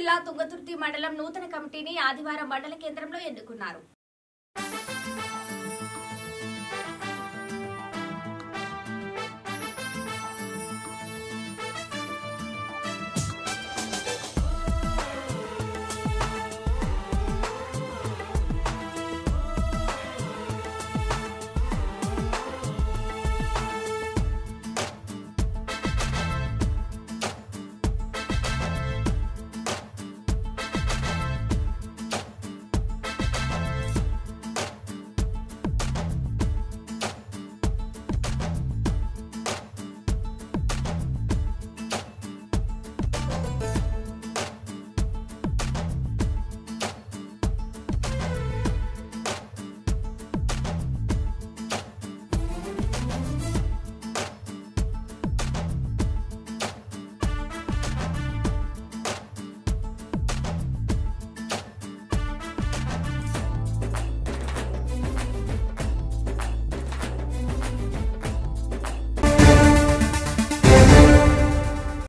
జిల్లా తుంగతుర్తి మండలం నూతన కమిటీని ఆదివారం మండల కేంద్రంలో ఎన్నుకున్నారు.